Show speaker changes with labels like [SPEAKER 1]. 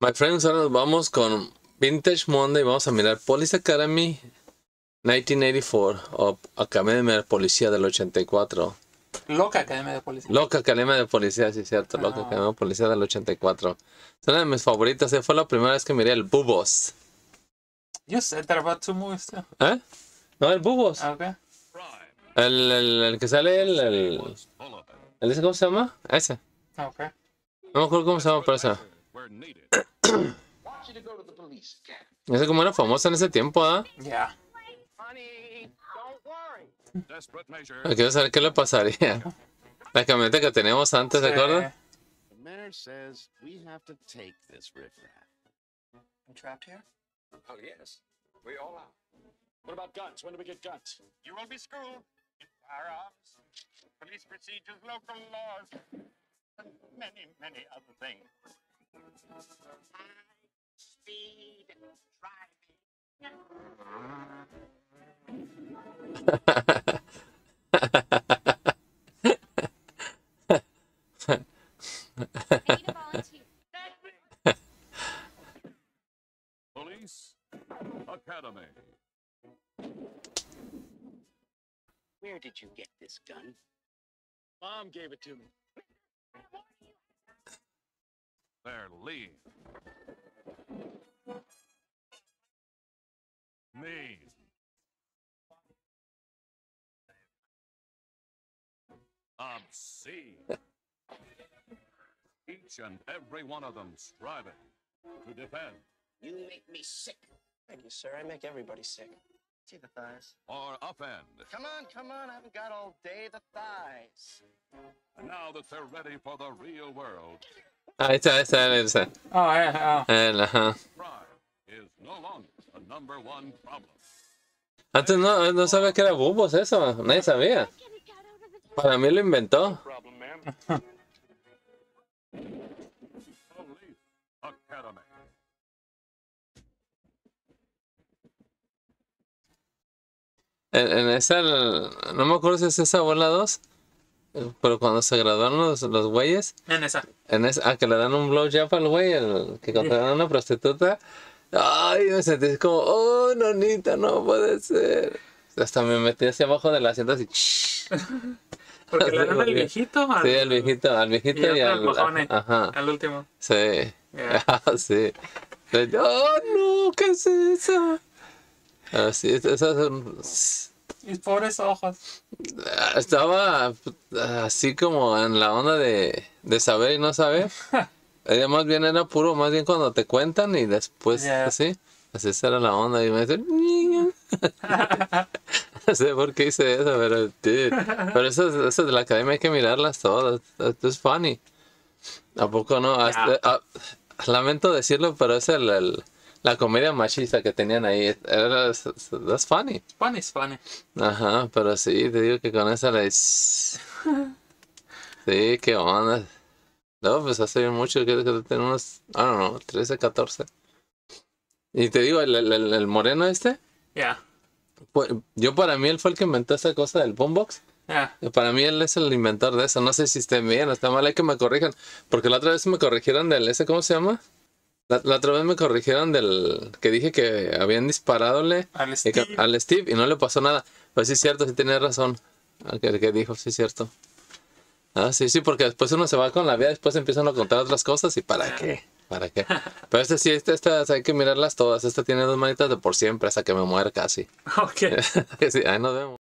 [SPEAKER 1] My friends, ahora nos vamos con Vintage Monday. Vamos a mirar Police Academy 1984 o Academia de Policía del 84.
[SPEAKER 2] Loca Academia de Policía.
[SPEAKER 1] Loca Academia de Policía, sí, cierto. Loca
[SPEAKER 2] Ah.
[SPEAKER 1] Academia de Policía del 84. Es una de mis favoritas. eh, Fue la primera vez que miré el Bubos.
[SPEAKER 2] You said that about two movies too.
[SPEAKER 1] ¿Eh? No, el Bubos.
[SPEAKER 2] Ah, Okay.
[SPEAKER 1] El, el, el que sale, el, el, ¿Cómo se llama? Ese.
[SPEAKER 2] Ah, Okay.
[SPEAKER 1] No me acuerdo cómo se llama, pero ese. Ese como era famoso en ese tiempo, ¿ah?
[SPEAKER 2] Yeah.
[SPEAKER 1] Quiero saber qué le pasaría. La camioneta que teníamos antes, ¿se acuerdan?
[SPEAKER 3] The mayor says we have to take this riffraff.
[SPEAKER 4] I'm trapped here?
[SPEAKER 5] Oh, yes. We all are. What about guns? When do we get guns?
[SPEAKER 6] You will be schooled in firearms, police procedures, local laws, and many, many other things. Speed driving.
[SPEAKER 5] Police Academy.
[SPEAKER 3] Where did you get this gun?
[SPEAKER 6] Mom gave it to me.
[SPEAKER 5] There, Lee. Me. Obscene. Each and every one of them striving to defend
[SPEAKER 3] You make me sick.
[SPEAKER 4] Thank you, sir. I make everybody sick. See the thighs.
[SPEAKER 5] or offend.
[SPEAKER 4] Come on, come on. I haven't got all day. The thighs.
[SPEAKER 5] And now that they're ready for the real world,
[SPEAKER 1] Ahí está, ahí está, ahí está.
[SPEAKER 2] Oh, yeah. Oh.
[SPEAKER 1] El, ajá. Antes no, no sabía que era Bubos eso. Nadie sabía. Para mí lo inventó. En, en esa, no me acuerdo si es esa bola 2. Pero cuando se graduaron los, los güeyes,
[SPEAKER 2] En esa.
[SPEAKER 1] en esa, ah, que le dan un blowjob al güey, el que contrataron a una prostituta. Ay, me sentí como, oh, nonita, no puede ser. Hasta me metí hacia abajo del asiento así.
[SPEAKER 2] Porque le dan al viejito. Al,
[SPEAKER 1] Sí, al viejito, al viejito
[SPEAKER 2] Y
[SPEAKER 1] y,
[SPEAKER 2] otro
[SPEAKER 1] al.
[SPEAKER 2] empujone.
[SPEAKER 1] Ajá,
[SPEAKER 2] Al último.
[SPEAKER 1] sí.
[SPEAKER 2] Yeah.
[SPEAKER 1] Ah, sí. Oh, no, ¿qué es eso? Ah, sí, esas son-
[SPEAKER 2] Mis pobres ojos.
[SPEAKER 1] Ah, Estaba ah, así como en la onda de, de saber y no saber. Ella más bien era puro, más bien cuando te cuentan y después
[SPEAKER 2] Yeah.
[SPEAKER 1] así. Así esa era la onda. Y me dice, no sé por qué hice eso, pero dude. Pero esas, esas de la academia hay que mirarlas todas. Esto es funny. ¿A poco no? Hasta- ah, lamento decirlo, pero es el, el- la comedia machista que tenían ahí. Era, that's funny.
[SPEAKER 2] Funny is funny.
[SPEAKER 1] Ajá, pero sí, te digo que con esa la... Sí, qué onda. No, pues hace mucho que, que tengo unos, I don't know, 13, 14. Y te digo, el, el, el- moreno este,
[SPEAKER 2] Yeah.
[SPEAKER 1] pues, yo para mí él fue el que inventó esa cosa del boombox.
[SPEAKER 2] Yeah.
[SPEAKER 1] Para mí él es el inventor de eso. No sé si esté bien o está mal, hay que me corrijan. Porque la otra vez me corrigieron del ese, ¿cómo se llama? La, la otra vez me corrigieron del que dije que habían disparadole
[SPEAKER 2] Al
[SPEAKER 1] y que-
[SPEAKER 2] Steve.
[SPEAKER 1] al Steve y no le pasó nada. Pues sí es cierto, sí tenía razón. El que, que dijo, sí es cierto. Ah, sí, sí, porque después uno se va con la vida, después empiezan a contar otras cosas y ¿para qué? ¿Para qué? Pero este sí, este, estas hay que mirarlas todas. Esta tiene dos manitas de por siempre hasta que me muera casi.
[SPEAKER 2] Ok.
[SPEAKER 1] sí, ahí nos vemos.